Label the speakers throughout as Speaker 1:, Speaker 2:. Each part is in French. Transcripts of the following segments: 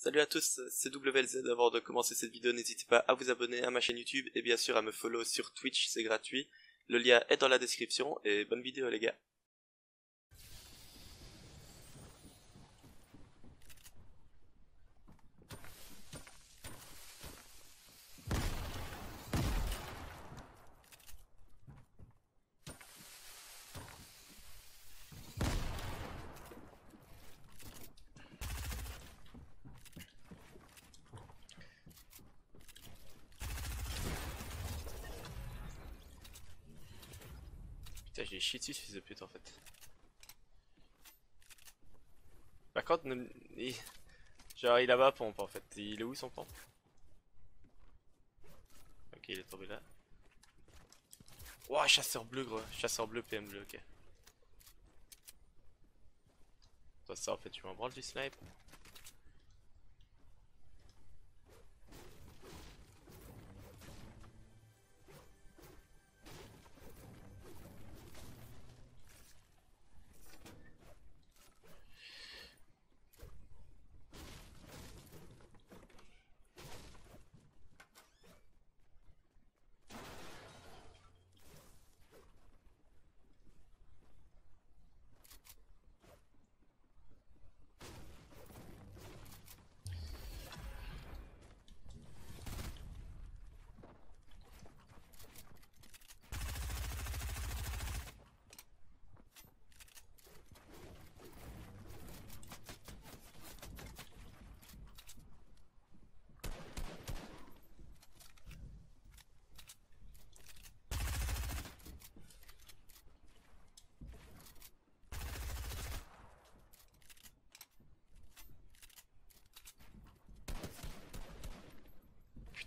Speaker 1: Salut à tous, c'est WLZ. Avant de commencer cette vidéo, n'hésitez pas à vous abonner à ma chaîne YouTube et bien sûr à me follow sur Twitch, c'est gratuit. Le lien est dans la description et bonne vidéo les gars. J'ai chié dessus ce fils de pute en fait. Par contre, ne- il... genre il a pas pompe en fait. Il est où son pompe? Ok, il est tombé là. Ouah, chasseur bleu gros. Chasseur bleu, PM bleu, ok. Toi, ça en fait, tu m'en branles du snipe?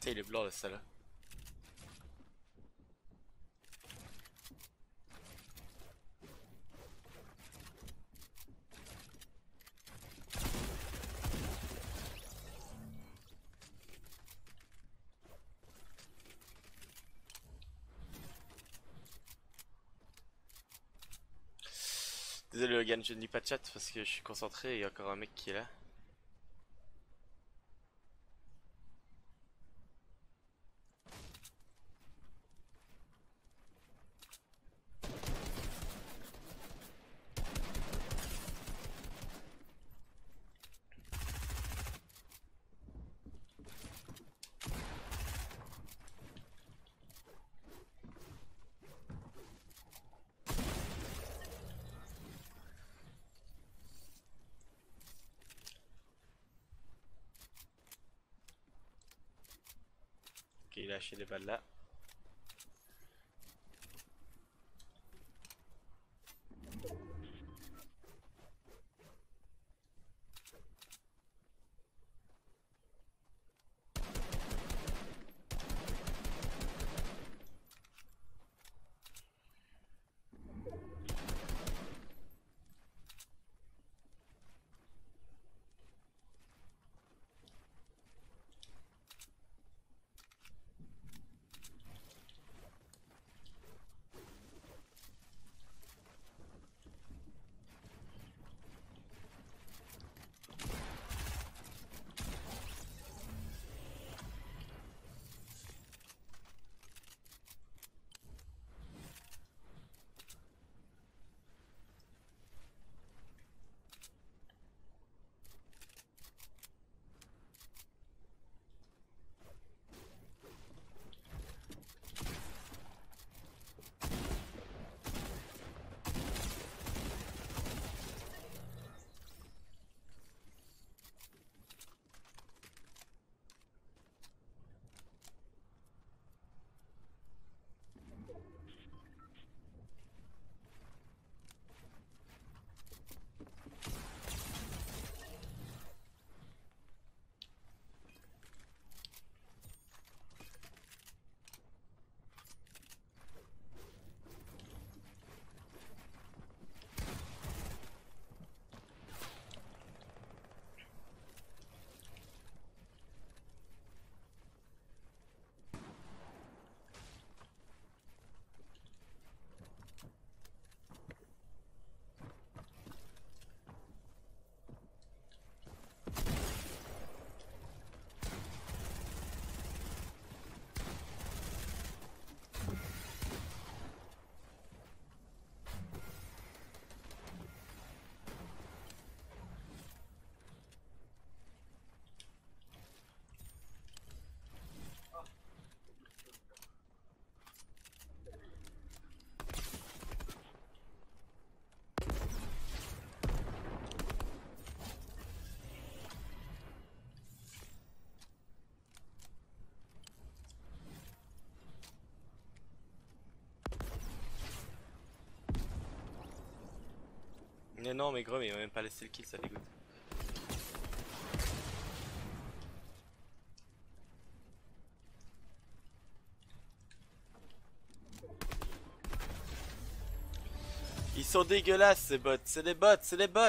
Speaker 1: Il est blanc là, ça là. Désolé Logan, je ne lis pas de chat parce que je suis concentré et il y a encore un mec qui est là. Il a lâché des balles là. Mais non, mais gros, mais il m'a même pas laissé le kill, ça dégoûte. Ils sont dégueulasses ces bots, c'est des bots, c'est des bots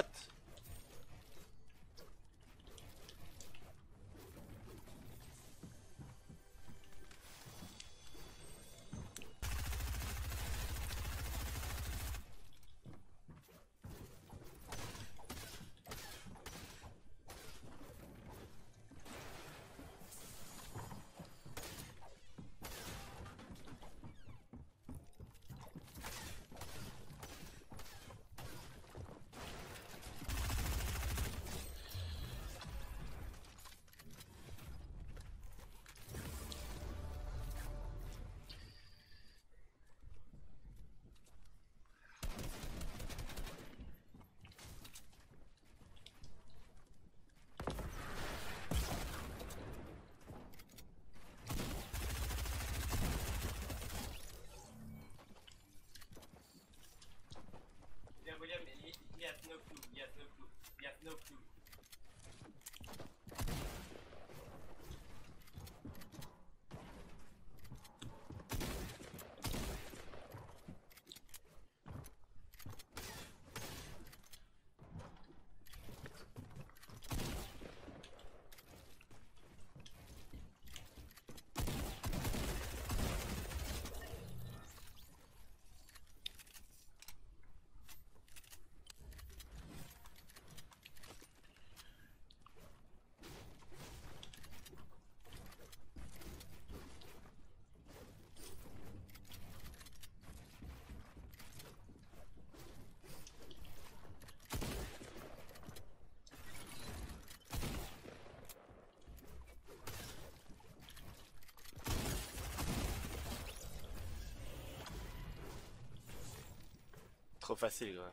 Speaker 1: Trop facile, quoi.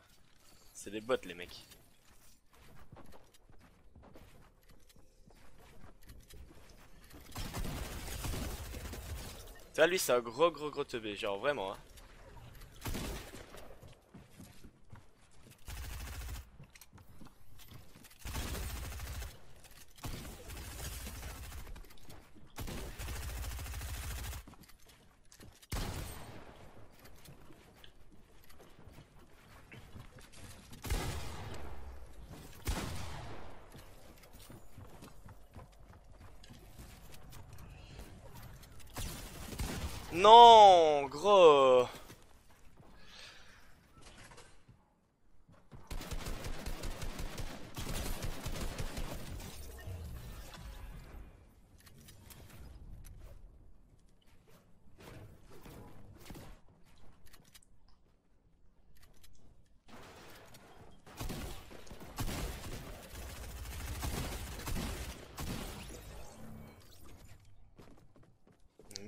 Speaker 1: C'est des bots, les mecs. Tu vois, lui, c'est un gros, gros, gros teubé. Genre, vraiment, hein. Non, gros.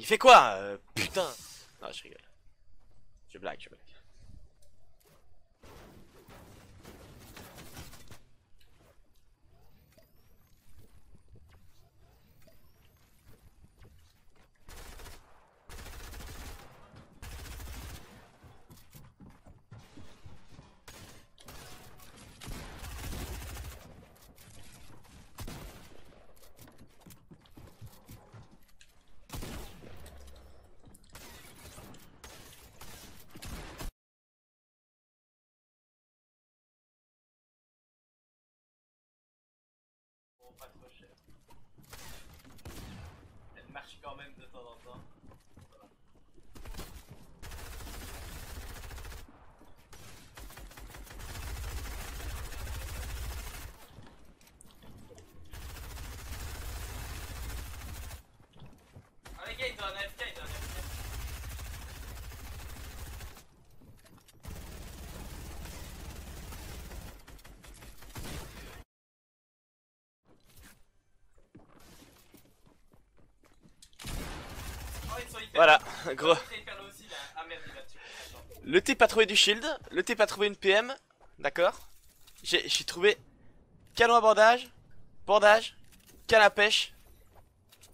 Speaker 1: Il fait quoi euh, Putain Non, je rigole. Je blague, je blague. Pas trop cher. Elle marche quand même de temps en temps. Voilà. Allez, gars, il doit en FK, il doit en FK. Voilà, gros. Le type a trouvé du shield, le type a trouvé une PM, d'accord J'ai trouvé canon à bordage, bordage, canne à pêche,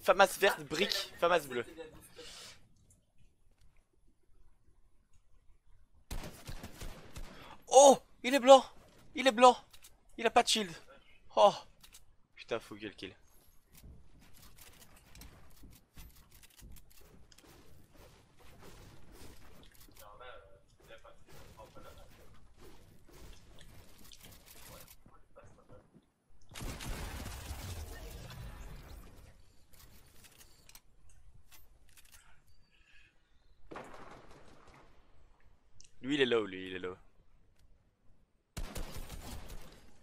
Speaker 1: famas verte, brique, famas bleu. Oh Il est blanc Il est blanc Il a pas de shield Oh Putain, faut que le kill. Il est low, lui il est low.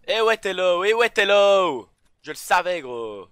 Speaker 1: Eh ouais t'es low, eh ouais t'es low Je le savais gros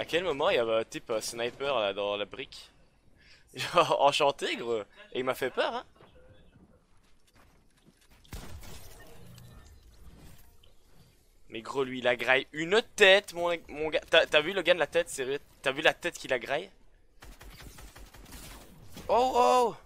Speaker 1: à quel moment il y avait un type euh, sniper là dans la brique? Genre enchanté gros. Et il m'a fait peur hein. Mais gros lui il a graille une tête mon, mon gars. T'as vu le gars de la tête sérieux T'as vu la tête qu'il a graille Oh oh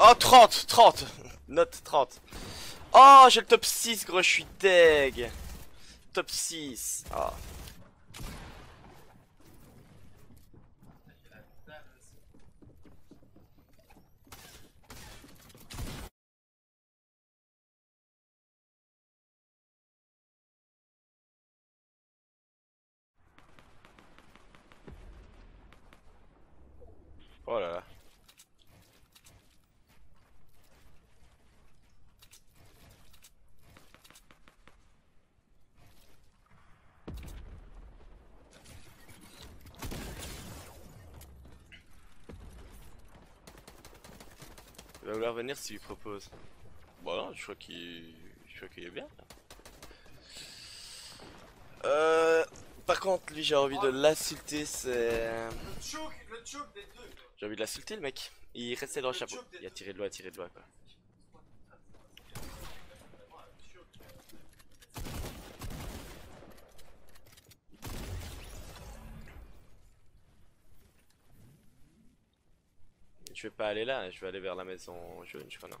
Speaker 1: Oh 30 30 Note 30 Oh j'ai le top 6 gros je suis deg. Top 6 oh. Oh là là Il va vouloir venir s'il lui propose. Bon non, je crois qu'il... Je crois qu'il est bien. Euh... Par contre, lui j'ai envie de l'insulter, c'est... J'ai envie de l'insulter le mec. Il restait dans le chapeau. Il a tiré de loin, tiré de loin quoi. Je vais pas aller là, je vais aller vers la maison jaune, je crois non.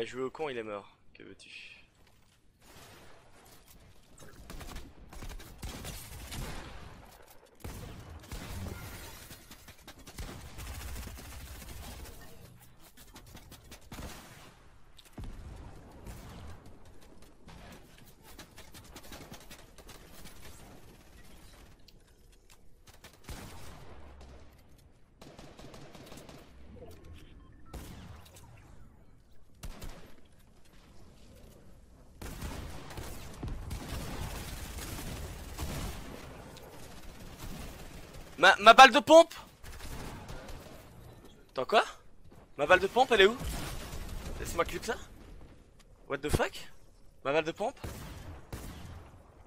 Speaker 1: Il a joué au con, il est mort. Que veux-tu? Ma, ma balle de pompe Attends quoi Ma balle de pompe elle est où Laisse-moi clip ça. What the fuck Ma balle de pompe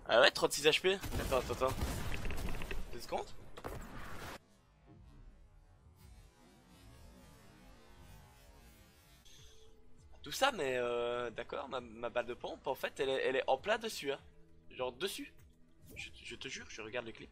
Speaker 1: Ah ouais 36 HP Attends attends attends. Deux secondes. Tout ça mais euh, d'accord ma, ma balle de pompe en fait elle est, elle est en plat dessus hein. Genre dessus. Je, je te jure je regarde le clip